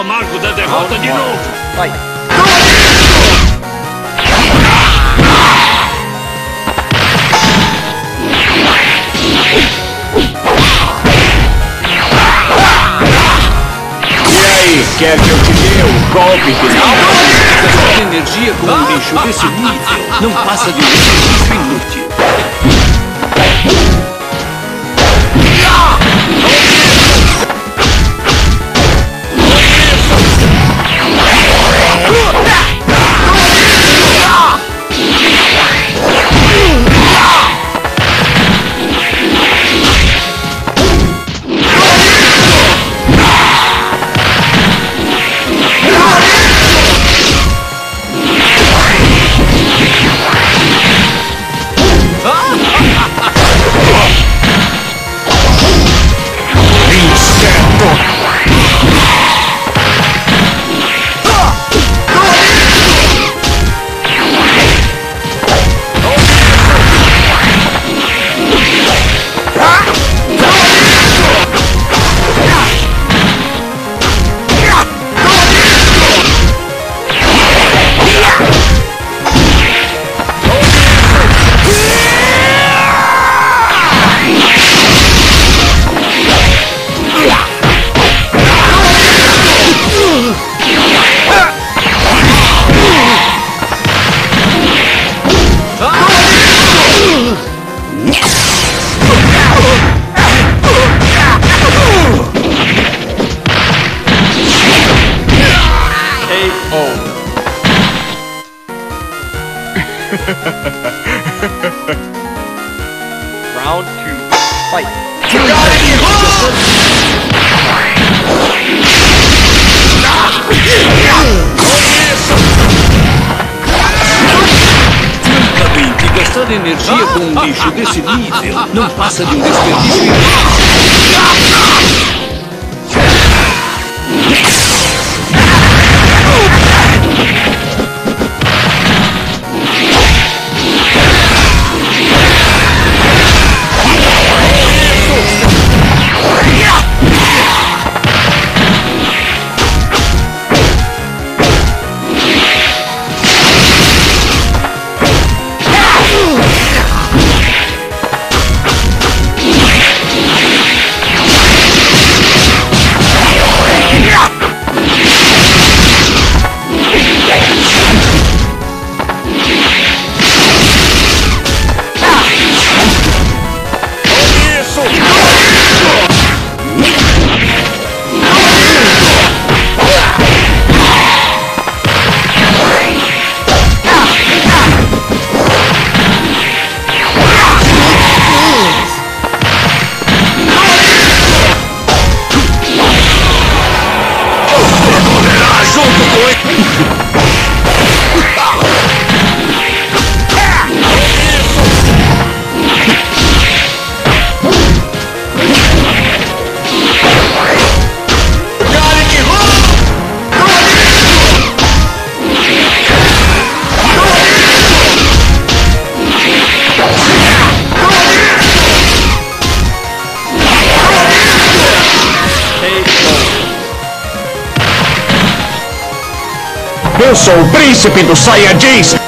amargo da derrota de novo. Vai. E aí, quer que eu te dê o golpe final? Gastar energia com um bicho desse nível não passa de um desperdício inútil. Round two. Fight. Francamente, gastar energia com um bicho desse nível não passa de um desperdício Eu sou o príncipe dos Saiyajins!